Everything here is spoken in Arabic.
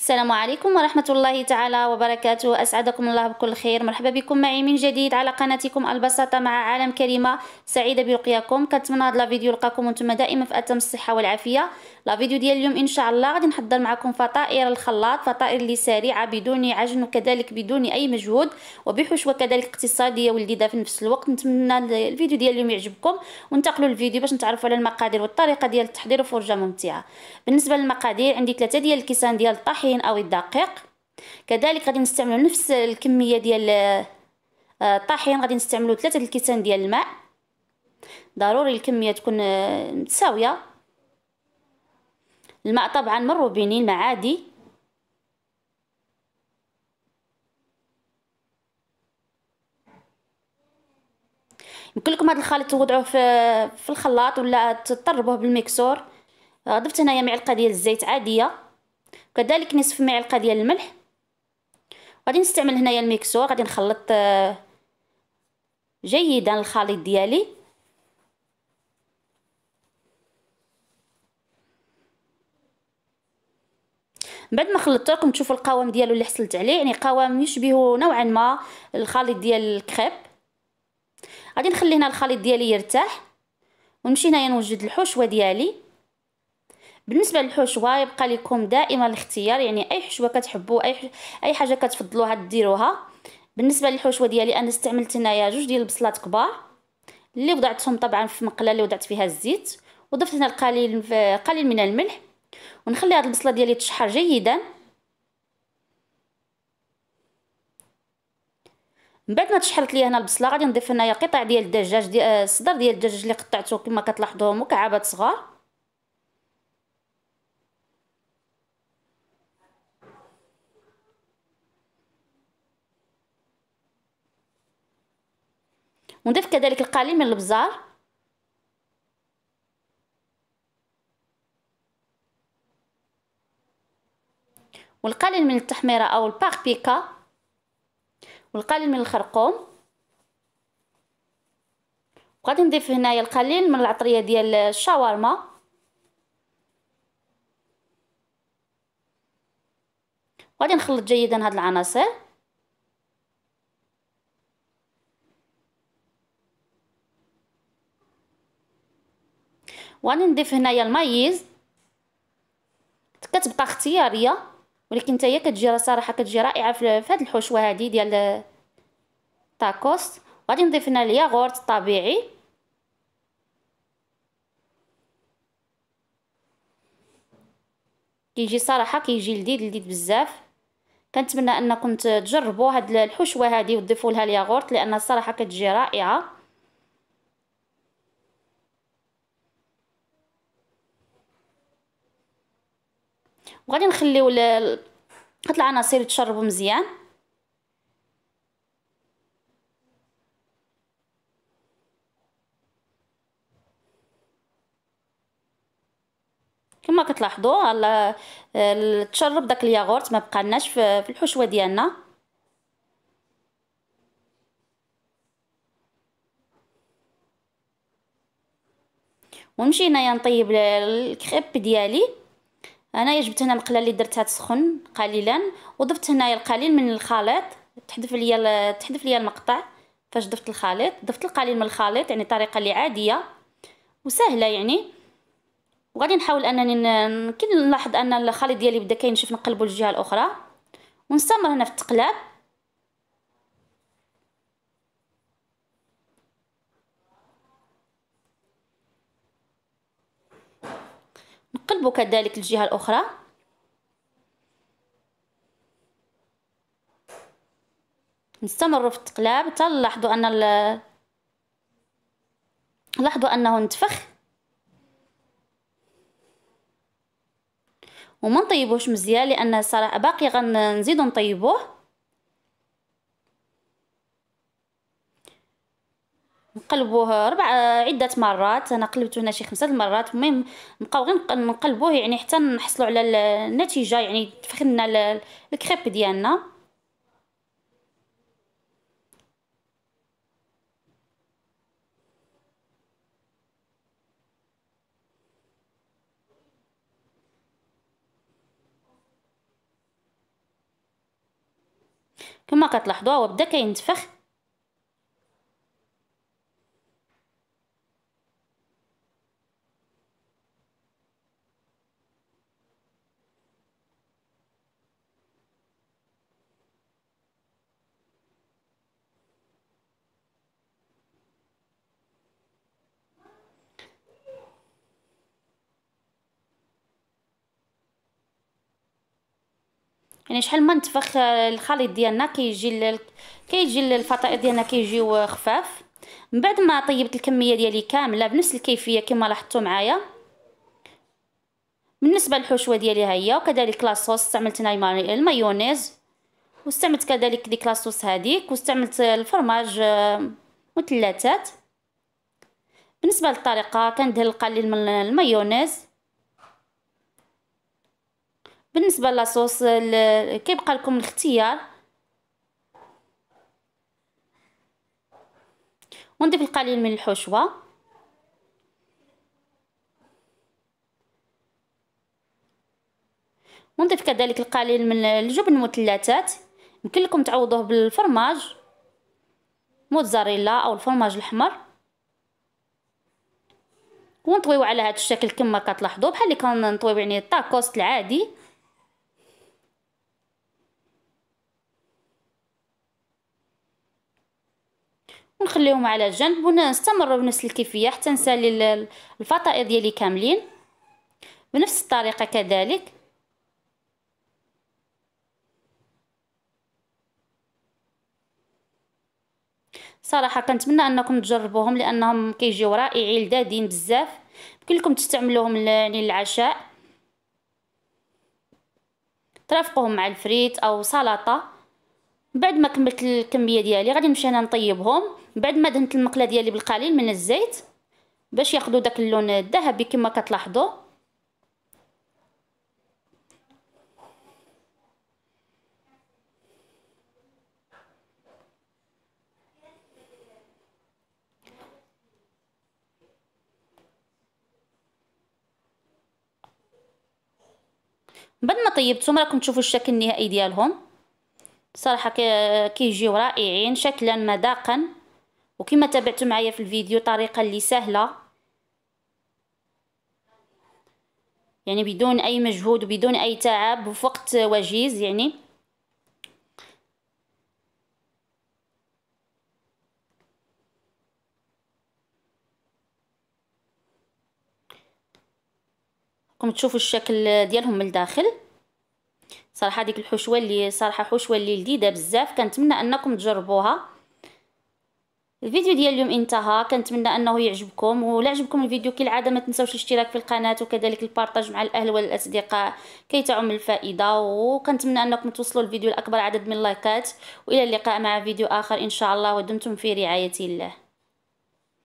السلام عليكم ورحمة الله تعالى وبركاته. أسعدكم الله بكل خير. مرحبا بكم معي من جديد على قناتكم البساطة مع عالم كريمة سعيدة برقياكم كنتمنى هذا الفيديو يلقاكم وأنتم دائما في أتم الصحة والعافية. لا فيديو ديال اليوم إن شاء الله غادي نحضر معكم فطائر الخلاط فطائر اللي سريعة بدون عجن وكذلك بدون أي مجهود وبحشوه كذلك اقتصادية ولذيذة في نفس الوقت. نتمنى الفيديو ديال اليوم يعجبكم. وانتقلوا الفيديو باش نتعرفوا على المقادير والطريقة ديال التحضير وفرجة ممتعة. بالنسبة للمقادير عندي ثلاثة ديال الكيسان ديال الطحين. أو الدقيق. كذلك غادي نستعملوا نفس الكمية ديال آه، الطحين غادي نستعملوا ثلاثة الكيسان ديال الماء. ضروري الكمية تكون آه، متساوية. الماء طبعا من روبيني الماء عادي. يمكن لكم هذا الخليط توضعوه في في الخلاط ولا تطربوه بالميكسور. ضفت هنايا معلقة ديال الزيت عادية. وكذلك نصف معلقه ديال الملح. غادي نستعمل هنايا الميكسور غادي نخلط آه، جيدا الخليط ديالي. بعد ما خلطته لكم تشوفوا القوام ديالو اللي حصلت عليه يعني قوام يشبه نوعا ما الخليط ديال الكريب. غادي نخلي هنا الخليط ديالي يرتاح ونمشي هنايا نوجد الحشوة ديالي. بالنسبة للحشوه يبقى لكم دائما الاختيار يعني أي حشوه كتحبوا أي أي حاجة كتفضلوها ديروها. بالنسبة للحشوه ديالي أنا استعملت هنايا جوج ديال البصلات كبار اللي وضعتهم طبعا في مقلة اللي وضعت فيها الزيت وضفت هنا القليل قليل من الملح ونخلي هاد البصلة ديالي تشحر جيدا. من بعد ما تشحرت لي هنا البصلة غادي نضيف هنايا قطع ديال الدجاج ديال الصدر ديال الدجاج اللي قطعته كما كتلاحظوا مكعبات صغار. ونضيف كذلك القليل من البزار. والقليل من التحميرة أو الباربيكا والقليل من الخرقوم. وغادي نضيف هنايا القليل من العطرية ديال الشاورما. غادي نخلط جيدا هاد العناصر. وغادي نضيف هنايا المايز. كتبقى اختيارية ولكن حتى هي كتجي صراحة كتجي رائعة في هذه الحشوه هذه ديال تاكوس غادي نضيف هنا الياغورت الطبيعي. كيجي صراحة كيجي لذيذ لذيذ بزاف. كنتمنى أنكم تجربوا هاد الحشوه هذه وتضيفوا لها الياغورت لأن الصراحه كتجي رائعة. وغادي نخليو هاد العناصر يتشربوا مزيان. كما كتلاحظوا تشرب داك الياغورت ما بقالناش في الحشوة ديالنا. ونمشي هنايا نطيب الكريب ديالي. انايا جبت هنا مقله اللي درتها تسخن قليلا وضفت هنايا القليل من الخليط. تحذف ليا تحذف ليا المقطع. فاش ضفت الخليط؟ ضفت القليل من الخليط يعني طريقة اللي عادية وسهلة يعني. وغادي نحاول أنني كي نلاحظ أن الخليط ديالي بدا كينشف نقلبو للجهة الأخرى. ونستمر هنا في التقلاب. نقلبو كذلك الجهة الأخرى؟ نستمر في التقلاب. حتى أن ال... لاحظوا أنه انتفخ وما نطيبوش مزيان لأن صراحة باقي غنزيدو نطيبوه. نقلبوه ربع عدة مرات. أنا قلبته هنا شي خمسة المرات المهم نبقاو غير نقلبوه يعني حتى نحصلوا على النتيجة يعني تفخنا الكريب ديالنا. كما كتلاحظوا هو بدأ كينتفخ. يعني شحال ما نتفخ الخليط ديالنا كيجي كيجي الفطائر ديالنا كيجيو خفاف. من بعد ما طيبت الكمية ديالي كاملة بنفس الكيفية كما لاحظتوا معايا. بالنسبة للحشوة ديالي ها هي وكذلك لاصوص استعملت هنا المايونيز واستعملت كذلك ديك لاصوص هذيك واستعملت الفرماج آه، مثلثات بالنسبة للطريقة كندهن القليل من المايونيز. بالنسبة لاصوص كيبقى لكم الاختيار. ونضيف القليل من الحشوة. ونضيف كذلك القليل من الجبن المثلثات. يمكن لكم تعوضوه بالفرماج. موتزاريلا أو الفرماج الأحمر. ونطويو على هذا الشكل كما كتلاحظوا بحال اللي كنطويو يعني الطاكوس العادي. ونخليهم على جنب ونستمر بنفس الكيفية حتى نسالي الفطائر ديالي كاملين. بنفس الطريقة كذلك. صراحة كنتمنى أنكم تجربوهم لأنهم كيجيو رائعين لذاذين بزاف. يمكن تستعملوهم يعني للعشاء. ترافقوهم مع الفريت أو سلطة. بعد ما كملت الكمية ديالي غادي نمشي أنا نطيبهم. بعد ما دهنت المقلة ديالي بالقليل من الزيت باش ياخذوا داك اللون الذهبي كما كتلاحظوا بعد ما طيبتهم راكم تشوفوا الشكل النهائي ديالهم. صراحة كيجيو رائعين شكلا مذاقا. وكما تابعتوا معايا في الفيديو طريقة اللي سهلة. يعني بدون أي مجهود وبدون أي تعب وفي وقت وجيز يعني. راكم تشوفوا الشكل ديالهم من الداخل. صراحة ديك الحشوة اللي صراحة حشوة اللي لذيذة بزاف. كنتمنى أنكم تجربوها. الفيديو ديال اليوم انتهى. كنتمنى أنه يعجبكم. ولا عجبكم الفيديو كالعاده ما تنساوش الاشتراك في القناة وكذلك البارطاج مع الأهل والأصدقاء. كي تعم الفائدة. وكنتمنى أنكم توصلوا الفيديو لأكبر عدد من اللايكات. وإلى اللقاء مع فيديو آخر إن شاء الله. ودمتم في رعاية الله.